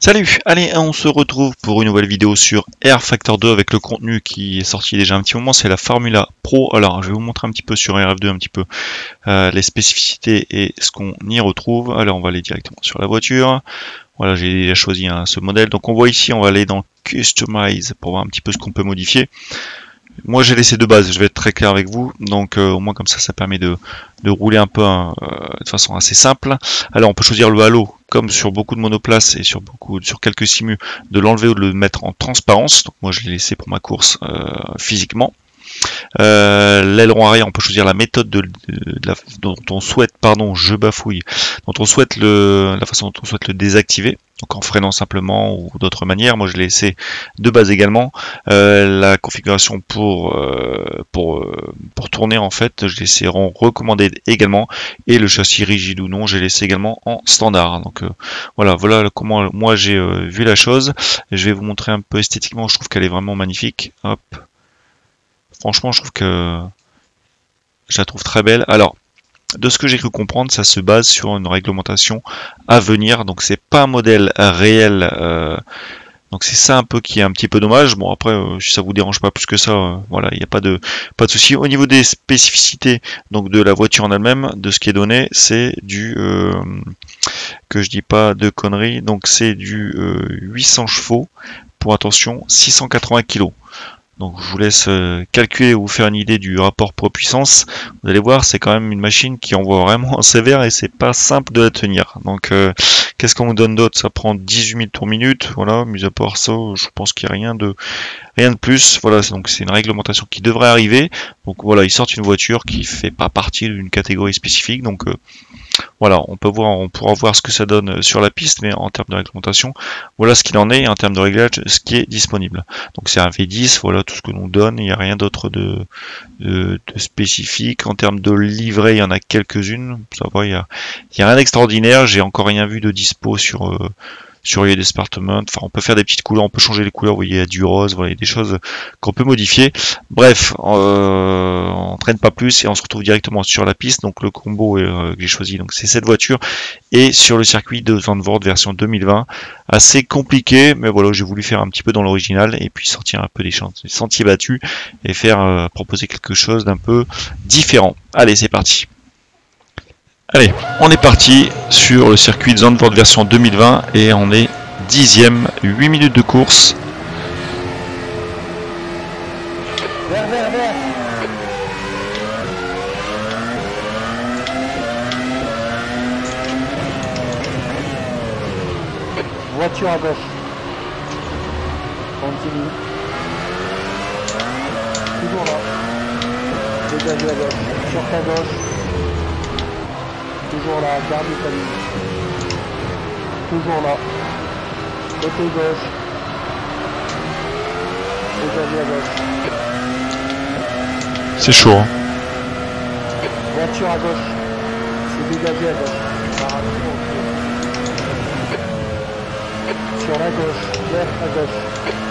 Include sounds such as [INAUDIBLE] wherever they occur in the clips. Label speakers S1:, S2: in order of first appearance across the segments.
S1: Salut, allez, on se retrouve pour une nouvelle vidéo sur Air Factor 2 avec le contenu qui est sorti déjà un petit moment, c'est la Formula Pro. Alors, je vais vous montrer un petit peu sur RF2 un petit peu euh, les spécificités et ce qu'on y retrouve. Alors, on va aller directement sur la voiture. Voilà, j'ai déjà choisi ce modèle. Donc, on voit ici, on va aller dans Customize pour voir un petit peu ce qu'on peut modifier. Moi j'ai laissé de base, je vais être très clair avec vous, donc euh, au moins comme ça ça permet de, rouler un peu hein, euh, de façon assez simple. Alors on peut choisir le halo, comme sur beaucoup de monoplaces et sur beaucoup sur quelques simus, de l'enlever ou de le mettre en transparence. Donc moi je l'ai laissé pour ma course euh, physiquement. Euh, l'aileron arrière, on peut choisir la méthode de, dont on souhaite, pardon, je bafouille, dont on souhaite le, la façon dont on souhaite le désactiver. Donc en freinant simplement ou d'autres manières. Moi je l'ai laissé de base également. Euh, la configuration pour euh, pour pour tourner en fait, je l'ai laissé recommandé également. Et le châssis rigide ou non, j'ai laissé également en standard. Donc voilà, voilà comment moi j'ai vu la chose. Je vais vous montrer un peu esthétiquement. Je trouve qu'elle est vraiment magnifique. Hop. Franchement, je trouve que je la trouve très belle. Alors, de ce que j'ai cru comprendre, ça se base sur une réglementation à venir. Donc, c'est pas un modèle réel. Euh, donc c'est ça un peu qui est un petit peu dommage. Bon après, euh, si ça vous dérange pas plus que ça, euh, voilà, il n'y a pas de pas de souci. Au niveau des spécificités donc de la voiture en elle-même, de ce qui est donné, c'est du que je dis pas de conneries. Donc c'est du 800 chevaux pour attention 680 kg. Donc je vous laisse euh, calculer ou vous faire une idée du rapport poids-puissance. Vous allez voir, c'est quand même une machine qui envoie vraiment [LAUGHS] sévère et c'est pas simple de la tenir. Donc euh, qu'est-ce qu'on vous donne d'autre? Ça prend 18 000 tours minute. Voilà, mis à part ça, je pense qu'il n'y a rien de rien de plus. Voilà, donc c'est une réglementation qui devrait arriver. Donc voilà, ils sortent une voiture qui fait pas partie d'une catégorie spécifique. Donc euh, voilà, on peut voir, on pourra voir ce que ça donne sur la piste, mais en termes de réglementation, voilà ce qu'il en est, en termes de réglage, ce qui est disponible. Donc c'est un V10, voilà tout ce que l'on donne, il n'y a rien d'autre de, spécifique. En termes de livret, il y en a quelques-unes, ça va, il n'y a, a, rien d'extraordinaire, j'ai encore rien vu de dispo sur... Euh, sur les Department. Enfin, on peut faire des petites couleurs, on peut changer les couleurs. Vous voyez, il y a du rose, voilà, il y a des choses qu'on peut modifier. Bref, euh, on traîne pas plus et on se retrouve directement sur la piste. Donc le combo euh, que j'ai choisi, donc c'est cette voiture et sur le circuit de Zandvoort version 2020, assez compliqué, mais voilà, j'ai voulu faire un petit peu dans l'original et puis sortir un peu des sentiers battus et faire euh, proposer quelque chose d'un peu différent. Allez, c'est parti. Allez, on est parti sur le circuit de Zandvoort version 2020 et on est dixième, 8 minutes de course.
S2: Voiture à gauche. Continue. Toujours là. Dégagez à gauche. Sur ta gauche. Toujours là, garde ta ligne. Toujours là. Côté gauche. Dégagé à gauche.
S1: C'est chaud. Hein.
S2: Voiture à gauche. C'est dégagé à gauche. Sur la gauche. Vert à gauche.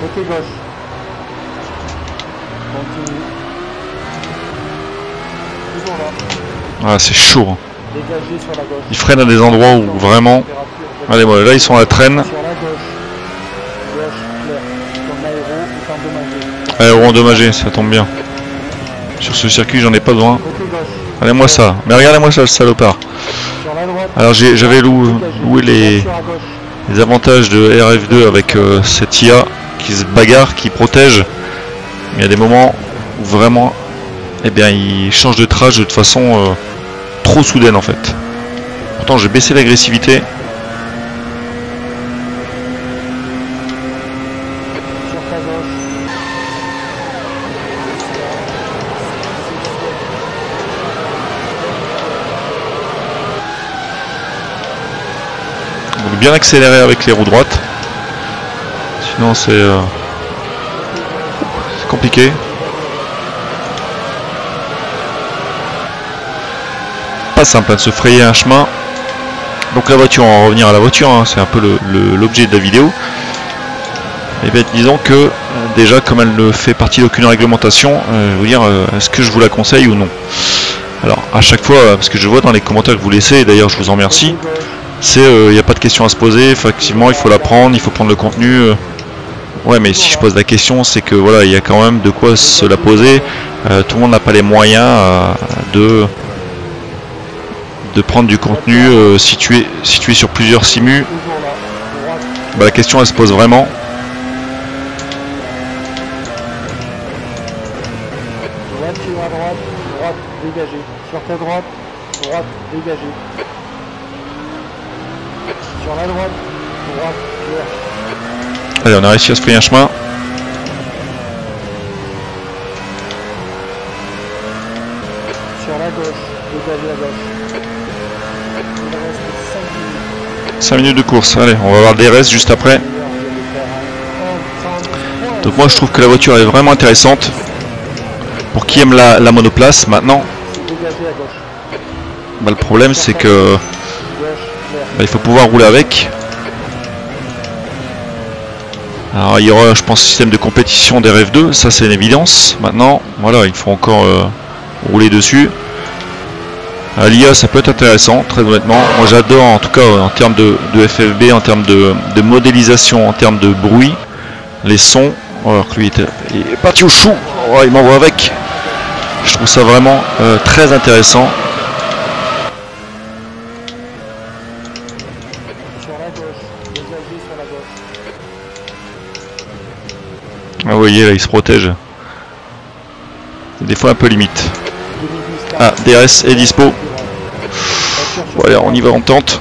S2: Côté gauche. Continue. Toujours là.
S1: Ah, c'est chaud. Hein.
S2: Dégagé sur la gauche.
S1: Ils freinent à des endroits où vraiment. Allez, moi, là ils sont à la traîne.
S2: Sur la gauche. Gauche, clair. Ton aéro est endommagé.
S1: Aéro endommagé, ça tombe bien. Sur ce circuit, j'en ai pas besoin. Allez-moi ça. Mais regardez-moi ça, le salopard. Alors j'avais loué les, les avantages de RF2 avec euh, cette IA qui se bagarre, qui protège. Mais il y a des moments où vraiment, eh bien, il change de trage de façon euh, trop soudaine en fait. Pourtant, j'ai baissé l'agressivité. Bien accélérer avec les roues droites. Sinon euh, c'est compliqué. Pas simple hein, de se frayer un chemin. Donc la voiture, on va revenir à la voiture, hein, c'est un peu l'objet de la vidéo. Et eh bien disons que déjà, comme elle ne fait partie d'aucune réglementation, vais vous dire, est-ce que je vous la conseille ou non? Alors, à chaque fois, parce que je vois dans les commentaires que vous laissez, et d'ailleurs je vous en remercie, c'est il n'y a pas de question à se poser, effectivement il faut la prendre, il faut prendre le contenu. Ouais, mais si je pose la question, c'est que voilà, il y a quand même de quoi se la poser. tout le monde n'a pas les moyens de de prendre du contenu situé, situé sur plusieurs simus. Bah, la question elle se pose vraiment.
S2: À droite, droite dégagée. Sur ta droite, droite dégagée. Sur la droite, droite claire.
S1: Allez, on a réussi à se frayer un chemin.
S2: Sur la gauche, dégagez à gauche. Il reste 5 minutes.
S1: 5 minutes de course. Allez, on va voir le DRS juste après.
S2: D'ailleurs, je vais faire un 1, 30
S1: Donc moi je trouve que la voiture est vraiment intéressante. Pour qui aime la, la monoplace maintenant, bah, le problème c'est que bah, il faut pouvoir rouler avec. Alors il y aura je pense système de compétition des RF2, ça c'est une évidence. Maintenant, voilà, il faut encore euh, rouler dessus. À l'IA ça peut être intéressant, très honnêtement. Moi j'adore en tout cas en termes de, FFB, en termes de, modélisation, en termes de bruit, les sons. Alors que lui était- il est parti au chou, Oh, il m'envoie avec. Je trouve ça vraiment euh, très intéressant. Ah, vous voyez là il se protège. C'est Des fois un peu limite.
S2: 2010
S1: Ah, DRS est dispo. Allez, on y va, on tente.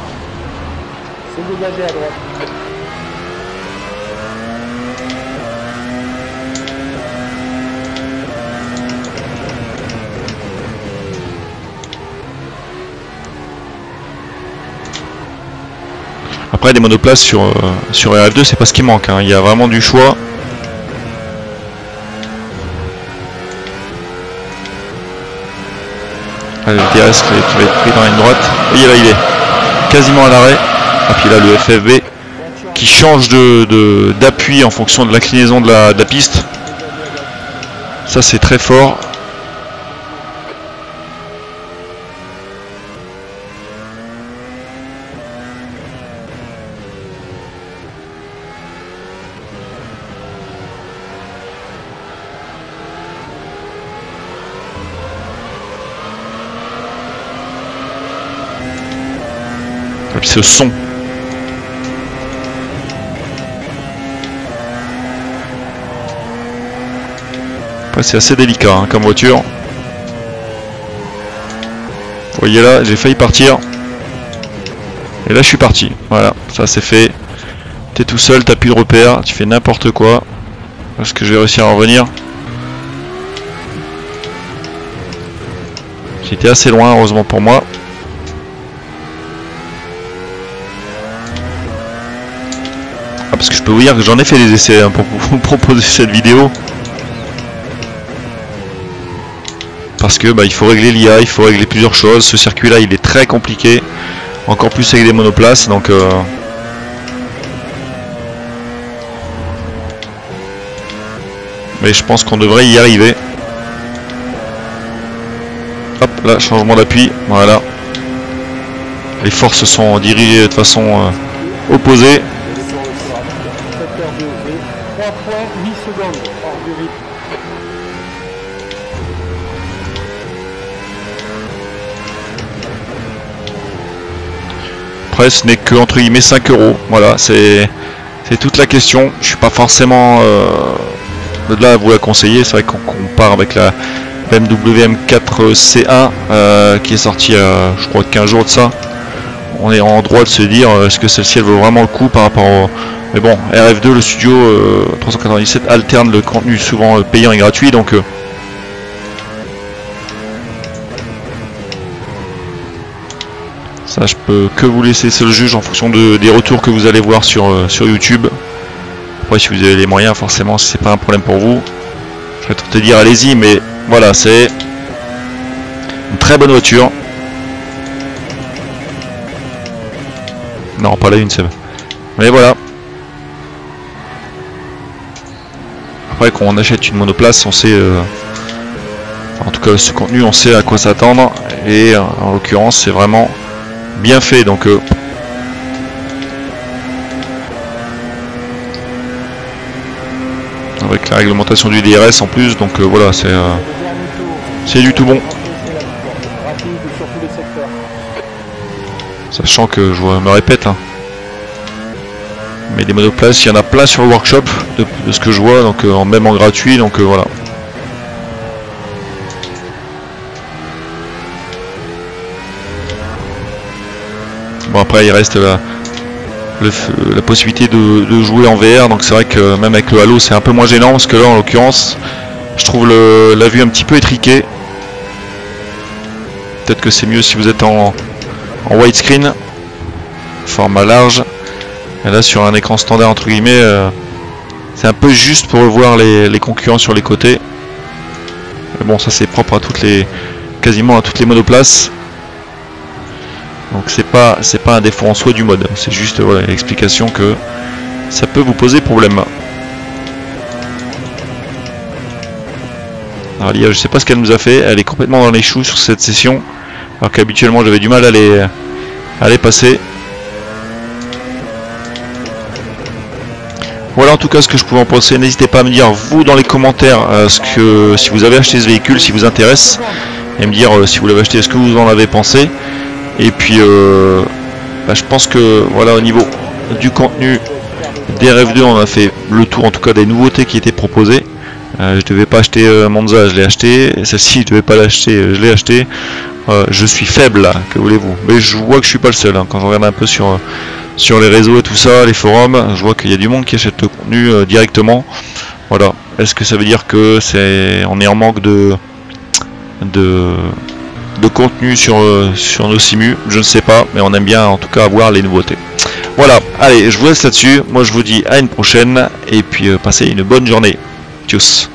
S1: Après des monoplaces sur, euh, sur RF2 c'est pas ce qui manque, hein. il y a vraiment du choix. Le DRS qui va être pris dans ligne droite. Et là il est quasiment à l'arrêt. Et puis là le FFB qui change de- de- d'appui en fonction de l'inclinaison de la, de la piste. Ça c'est très fort. Et puis ce son. C'est assez délicat hein, comme voiture. Vous voyez là, j'ai failli partir. Et là, je suis parti. Voilà, ça c'est fait. T'es tout seul, t'as plus de repères, tu fais n'importe quoi. Est-ce que je vais réussir à en revenir? J'étais assez loin, heureusement pour moi. Ah, parce que je peux vous dire que j'en ai fait des essais hein, pour vous [LAUGHS] proposer cette vidéo. Parce que bah, il faut régler l'IA, il faut régler plusieurs choses. Ce circuit là il est très compliqué. Encore plus avec des monoplaces. Donc euh, Mais je pense qu'on devrait y arriver. Hop là, changement d'appui. Voilà. Les forces sont dirigées de façon euh, opposée. Après, ce n'est que entre guillemets 5 euros. Voilà, c'est toute la question. Je suis pas forcément euh, de là à vous la conseiller. C'est vrai qu'on compare avec la BMW M4C1 euh, qui est sortie je crois 15 jours de ça. On est en droit de se dire euh, est-ce que celle-ci elle vaut vraiment le coup par rapport au. Mais bon, RF2, le studio euh, 397 alterne le contenu souvent euh, payant et gratuit donc. euh, Ça, je peux que vous laisser seul juge en fonction de, des retours que vous allez voir sur, euh, sur YouTube. Après, si vous avez les moyens, forcément, si c'est pas un problème pour vous, je vais te dire allez-y, mais voilà, c'est une très bonne voiture. Non, pas la une, Seb. Mais voilà. après quand on achète une monoplace, on sait, euh, en tout cas ce contenu, on sait à quoi s'attendre. Et euh, en l'occurrence, c'est vraiment bien fait. Donc euh, avec la réglementation du DRS en plus, donc voilà, c'est c'est du tout bon. Sachant que je me répète, hein, mais des monoplaces, il y en a plein sur le workshop de, ce que je vois, donc euh, même en gratuit, donc euh, voilà. Bon après il reste la, la possibilité de, jouer en VR, donc c'est vrai que même avec le Halo c'est un peu moins gênant parce que là en l'occurrence je trouve la vue un petit peu étriquée. Peut-être que c'est mieux si vous êtes en, en widescreen, format large. Et là sur un écran standard entre guillemets, euh, c'est un peu juste pour voir les, concurrents sur les côtés. Mais bon ça c'est propre à toutes les quasiment à toutes les monoplaces. Donc c'est pas c'est pas un défaut en soi du mode, c'est juste voilà l'explication que ça peut vous poser problème. Alors Lia, je sais pas ce qu'elle nous a fait, elle est complètement dans les choux sur cette session, alors qu'habituellement j'avais du mal à les, à les passer. Voilà en tout cas ce que je pouvais en penser. N'hésitez pas à me dire vous dans les commentaires euh, ce que si vous avez acheté ce véhicule, si vous intéresse, et me dire euh, si vous l'avez acheté, ce que vous en avez pensé? Et puis euh, bah, je pense que voilà au niveau du contenu des RF2 on a fait le tour en tout cas des nouveautés qui étaient proposées. je devais pas acheter Monza, je l'ai acheté. Celle-ci je devais pas l'acheter, je l'ai acheté. Je suis faible que voulez-vous. Mais je vois que je suis pas le seul hein, quand je regarde un peu sur sur les réseaux et tout ça, les forums, je vois qu'il y a du monde qui achète le contenu euh, directement. Voilà. Est-ce que ça veut dire que c'est on est en manque de de, de contenu sur, euh, sur nos simus? Je ne sais pas, mais on aime bien en tout cas avoir les nouveautés. Voilà, allez, je vous laisse là-dessus. Moi je vous dis à une prochaine et puis euh, passez une bonne journée. Tchuss